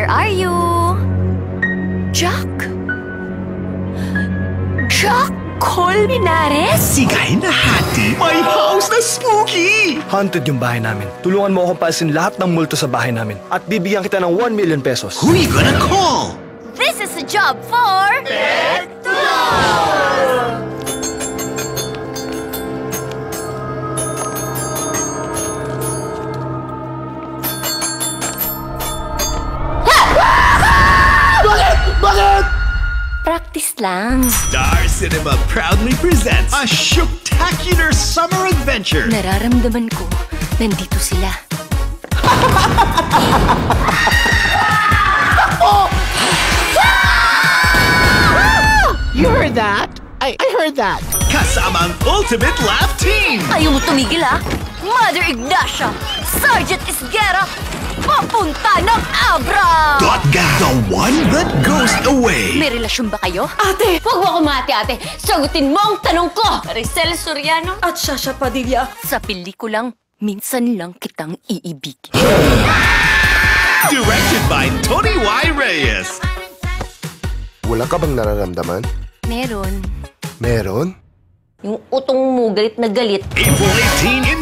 Where are you? Jack? Jack Colmenares? Si Guy na hati? My house na spooky! Haunted yung bahay namin. Tulungan mo akong pasin lahat ng multo sa bahay namin at bibigyan kita ng 1 million pesos. Who you gonna call? This is a job for... Let's Practice lang. Star Cinema proudly presents a shooktacular summer adventure. Nararamdaman ko, nandito sila. You heard that? I, I heard that. Kasama ang Ultimate Laugh Team! Ayaw mo tumigil ha? Mother Ignacia, Sergeant Isguera, papunta ng Abra! Dotga, the one that goes away. May relasyon ba kayo? Ate! Huwag mo ako mati, ate! Sagutin mo ang tanong ko! Maricel Soriano at Shasha Padilla. Sa pelikulang, minsan lang kitang iibig. Directed by Tony Y. Reyes. Wala ka bang nararamdaman? Meron. Meron? Yung utong mo galit na galit. April 18 in